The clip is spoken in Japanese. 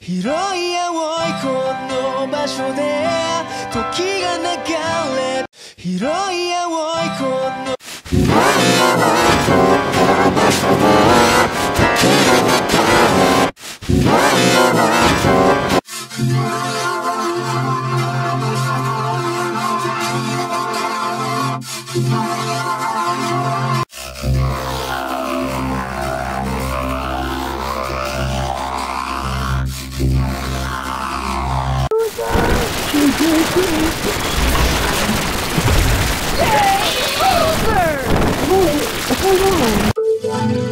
広い青いこの場所で時が流れ広い青いこの広い青いこの場所で時が流れ広い青いこの「Yay! Over! Hold on.